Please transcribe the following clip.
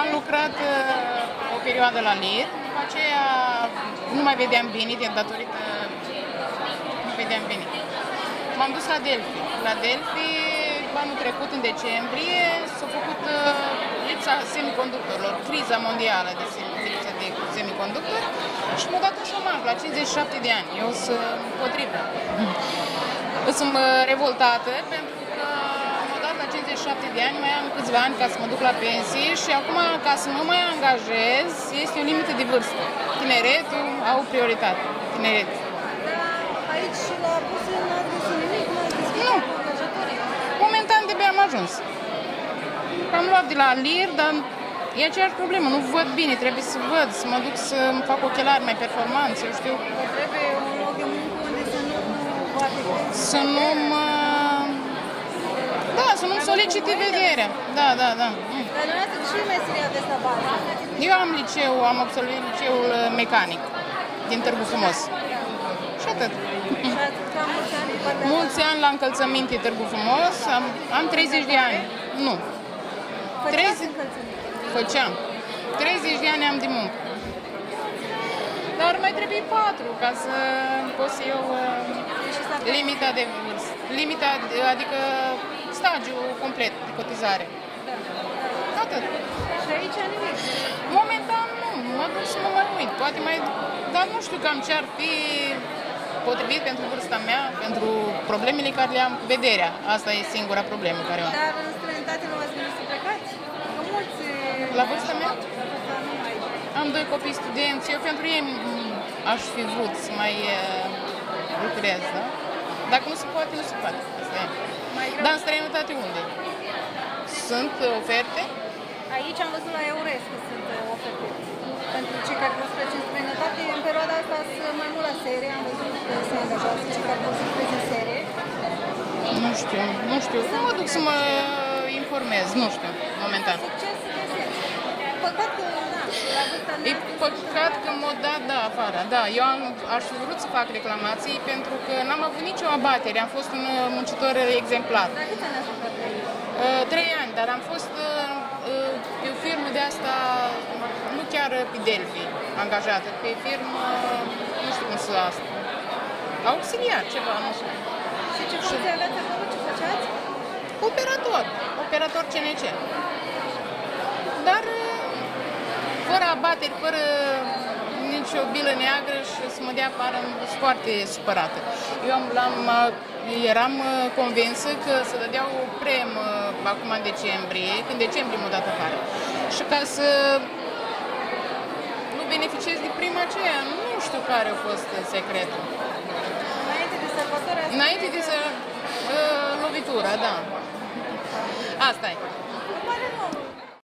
Am lucrat uh, o perioadă la LIR, după aceea nu mai vedeam bine, de datorită nu vedeam bine. M-am dus la Delphi. La Delphi, anul trecut, în decembrie, s-a făcut uh, lipsa semiconductorilor, criza mondială de sem- lipsa de semiconductori și m-a dat un șomaj la 57 de ani. Eu sunt împotrivă. Sunt uh, revoltată pentru 67 de ani, mai am câțiva ani ca să mă duc la pensie și acum, ca să nu mai angajez, este o limită de vârstă. Tineretul au prioritate. Tineretul. Dar aici și la Buză n-a adus nimic, n-a Nu. Momentan de am ajuns. Am luat de la LIR, dar e aceeași problemă. Nu văd bine, trebuie să văd, să mă duc să fac ochelari mai performanți, eu știu. Trebuie un loc de muncă unde să nu... Să nu mă da, să nu-mi solicite vederea. Da, da, da. Mm. Dar dumneavoastră ce meserie aveți la bază? Eu am liceu, am absolvit liceul uh, mecanic din Târgu Frumos. Și atât. Și atât cam mulți ani pe partea Mulți ani la încălțăminte Târgu Frumos, am, am 30 de ani. Nu, Făceați 30 încălțăminte. făceam. 30 de ani am de muncă. Dar mai trebuie 4 ca să pot să iau uh, Și s-a limita de vârstă. Limita, de- adică stagiul complet de cotizare. Da, Atât. da. Și aici nimic. Momentan nu, mă duc să mă mai uit. Poate mai, dar nu știu cam ce ar fi potrivit pentru vârsta mea, pentru problemele care le am cu vederea. Asta e singura problemă care o am. Dar în străinătate nu ați gândit să plecați? Că mulți... La vârsta mea? La vârsta nu mai... Am doi copii studenți, eu pentru ei m, aș fi vrut să mai uh, lucrez, da? Dacă nu se poate, nu se poate. Asta e. Mai greu. Dar în străinătate unde? Sunt oferte? Aici am văzut la EURES că sunt uh, oferte. Pentru cei care vor să plece în străinătate, în perioada asta sunt mai mult la serie, am văzut că se angajează cei care vor să plece în serie. Nu știu, nu știu. Nu mă duc să mă informez, nu știu, momentan. Succes să găsești. Păcat că, na, la vârsta E mea... păcat că m-a dat, da, afară. Da, eu am, aș fi vrut să fac reclamații pentru că n-am avut nicio abatere. Am fost un uh, muncitor exemplar. Dar câți ani ați lucrat pe aici? Uh, Trei ani, dar am fost uh, uh, pe o firmă de asta, nu chiar pe Delphi, angajată, pe firmă, nu știu cum să asta. Auxiliar, ceva, nu știu. Și ce funcție aveați acolo? Ce făceați? Operator, operator CNC. Dar uh, fără abateri, fără nicio bilă neagră și să mă dea afară, am fost foarte supărată. Eu am, l-am, uh, eram uh, convinsă că să dădeau o premă acum în decembrie, când decembrie m-a dat afară. Și ca să nu beneficiez de prima aceea, nu știu care a fost secretul. Înainte de sărbători ați... Înainte de să... Uh, lovitura, da. Asta e. Îmi pare rău.